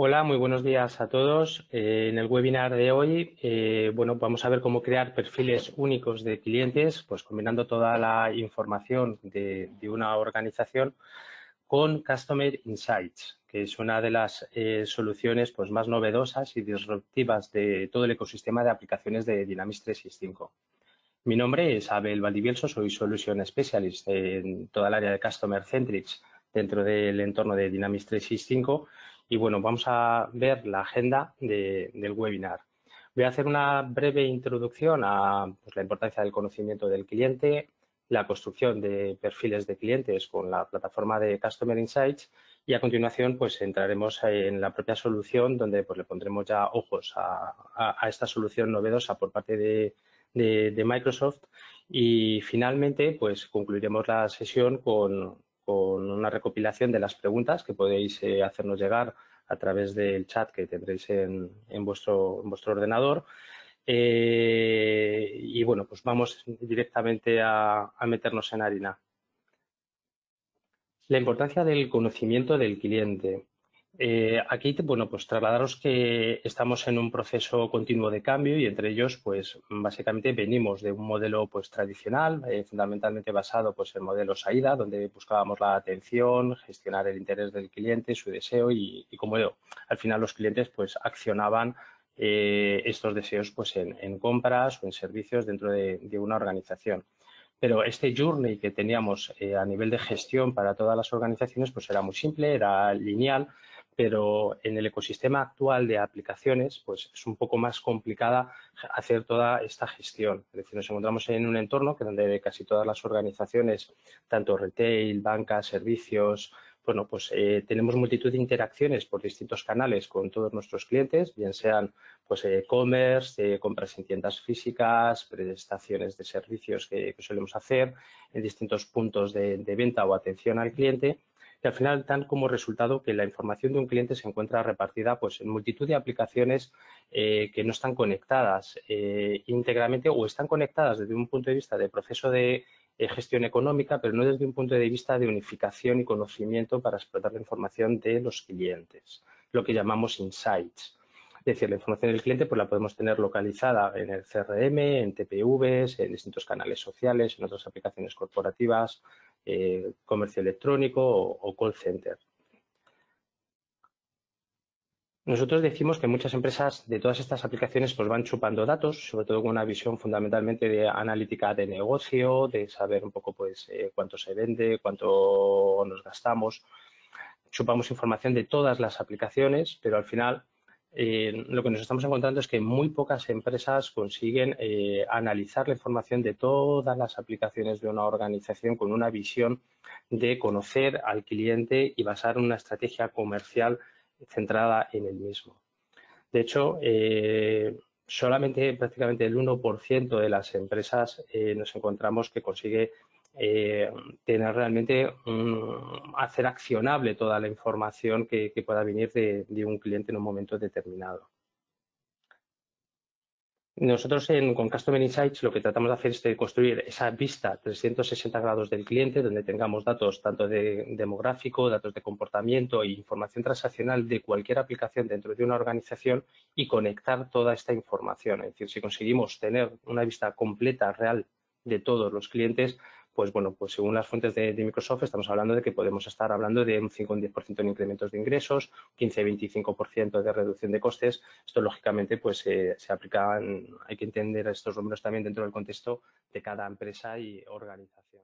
Hola, muy buenos días a todos. Eh, en el webinar de hoy, eh, bueno, vamos a ver cómo crear perfiles únicos de clientes, pues combinando toda la información de, una organización con Customer Insights, que es una de las eh, soluciones pues, más novedosas y disruptivas de todo el ecosistema de aplicaciones de Dynamics 365. Mi nombre es Abel Valdivielso, soy Solution Specialist en toda el área de Customer Centrics dentro del entorno de Dynamics 365 y bueno, vamos a ver la agenda del webinar. Voy a hacer una breve introducción a pues, la importancia del conocimiento del cliente, la construcción de perfiles de clientes con la plataforma de Customer Insights y a continuación pues entraremos en la propia solución donde pues le pondremos ya ojos a, esta solución novedosa por parte de, de, Microsoft y finalmente pues concluiremos la sesión con, con una recopilación de las preguntas que podéis eh, hacernos llegar a través del chat que tendréis en, vuestro, vuestro, ordenador. Eh, y bueno, pues vamos directamente a meternos en harina. La importancia del conocimiento del cliente. Eh, aquí, bueno, pues trasladaros que estamos en un proceso continuo de cambio y entre ellos, pues básicamente venimos de un modelo pues tradicional, eh, fundamentalmente basado pues en modelos AIDA, donde buscábamos la atención, gestionar el interés del cliente, su deseo y, como veo, al final los clientes pues accionaban eh, estos deseos pues en, compras o en servicios dentro de, de una organización. Pero este journey que teníamos a nivel de gestión para todas las organizaciones pues era muy simple, era lineal, pero en el ecosistema actual de aplicaciones pues es un poco más complicada hacer toda esta gestión. Es decir, nos encontramos en un entorno que donde casi todas las organizaciones, tanto retail, bancas, servicios, bueno, pues eh, tenemos multitud de interacciones por distintos canales con todos nuestros clientes, bien sean pues e-commerce, compras en tiendas físicas, prestaciones de servicios que, solemos hacer en distintos puntos de venta o atención al cliente y al final dan como resultado que la información de un cliente se encuentra repartida pues, en multitud de aplicaciones eh, que no están conectadas eh, íntegramente o están conectadas desde un punto de vista de proceso de eh, gestión económica, pero no desde un punto de vista de unificación y conocimiento para explotar la información de los clientes, lo que llamamos insights. Es decir, la información del cliente pues, la podemos tener localizada en el CRM, en TPVs, en distintos canales sociales, en otras aplicaciones corporativas, eh, comercio electrónico o, call center. Nosotros decimos que muchas empresas de todas estas aplicaciones pues van chupando datos, sobre todo con una visión fundamentalmente de analítica de negocio, de saber un poco pues eh, cuánto se vende, cuánto nos gastamos. Chupamos información de todas las aplicaciones, pero al final eh, lo que nos estamos encontrando es que muy pocas empresas consiguen eh, analizar la información de todas las aplicaciones de una organización con una visión de conocer al cliente y basar una estrategia comercial centrada en el mismo. De hecho, eh, solamente prácticamente el 1% de las empresas nos encontramos que consigue eh, tener realmente hacer accionable toda la información que, pueda venir de, un cliente en un momento determinado. Nosotros con Customer Insights lo que tratamos de hacer es construir esa vista 360 grados del cliente donde tengamos datos tanto de demográfico, datos de comportamiento e información transaccional de cualquier aplicación dentro de una organización y conectar toda esta información. Es decir, si conseguimos tener una vista completa, real de todos los clientes, pues bueno, pues según las fuentes de, Microsoft estamos hablando de que podemos estar hablando de un 5 10% en incrementos de ingresos, 15-25% de reducción de costes. Esto lógicamente pues se aplica, hay que entender estos números también dentro del contexto de cada empresa y organización.